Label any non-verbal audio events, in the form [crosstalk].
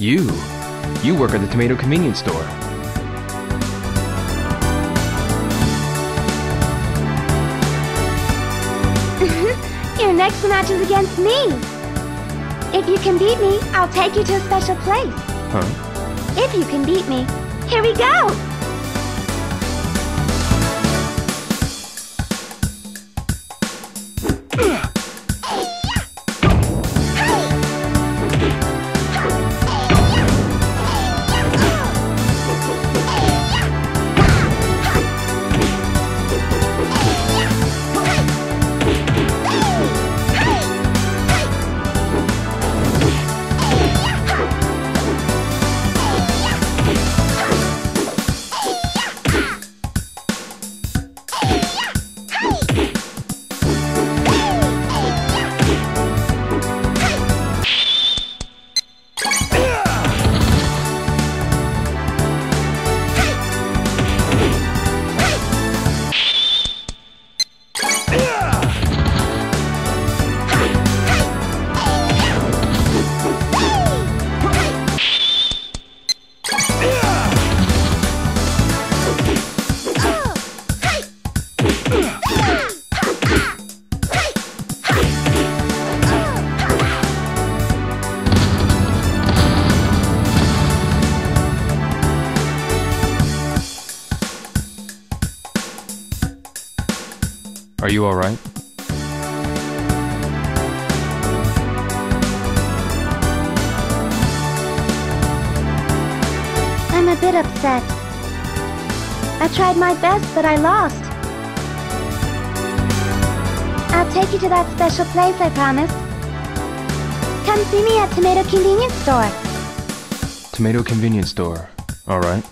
You? You work at the tomato convenience store. [laughs] Your next match is against me. If you can beat me, I'll take you to a special place. Huh? If you can beat me, here we go! Are you alright? I'm a bit upset. I tried my best, but I lost. I'll take you to that special place I promised. Come see me at Tomato Convenience Store. Tomato convenience store. Alright.